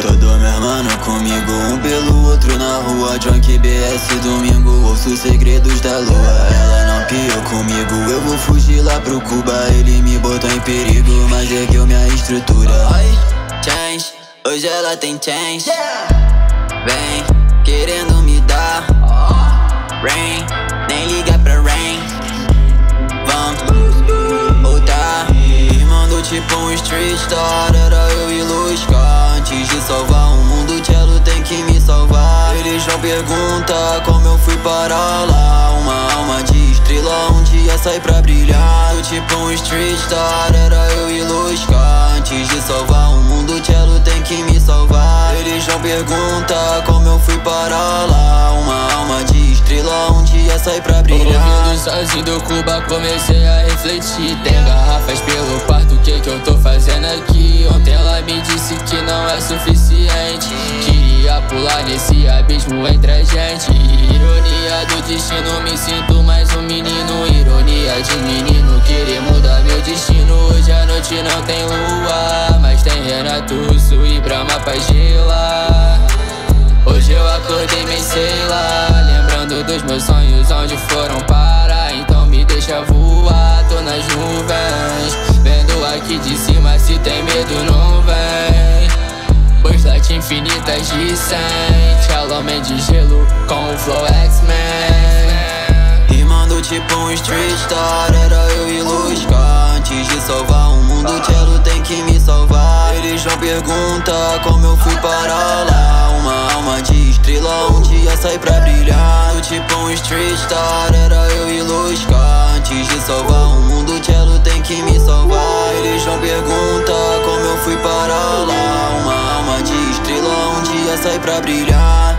Todo meu mano comigo, um pelo outro na rua. Drunk BS domingo, ouço segredos da lua. Ela não piou comigo, eu vou fugir lá pro Cuba. Ele me botou em perigo, mas ergueu minha estrutura. Ai, change, hoje ela tem change. Vem, querendo me dar Rain, nem liga pra rain. Vamos voltar. Rimando tipo um street star perguntar como eu fui parar lá. Uma alma de estrela um dia sai pra brilhar. Eu tipo um street star Era eu e Lusca Antes de salvar o mundo, Cello tem que me salvar. Eles vão perguntar como eu fui parar lá. Uma alma de estrela um dia sai pra brilhar. Ouvindo sozinho do Cuba comecei a refletir. Tem garrafas pelo quarto, o que que eu tô fazendo aqui? Ontem ela me disse que não é suficiente Queria pular nesse abismo entre a gente. Ironia do destino, me sinto mais um menino. Ironia de menino, querer mudar meu destino. Hoje à noite não tem lua Mas tem Renato Russo e Brahma gelar Hoje eu acordei meio sei lá Lembrando dos meus sonhos onde foram parar. Então me deixa voar, tô nas nuvens Vendo aqui de cima se tem medo infinitas de 100 Shallow Man de gelo com o Flow X-Men. Rimando tipo um street star Era eu e Lusca Antes de salvar o mundo, Cello tem que me salvar. Eles vão perguntar como eu fui parar lá. Uma alma de estrela um dia sai pra brilhar. Tipo um street star Era eu e Lusca Antes de salvar sai pra brilhar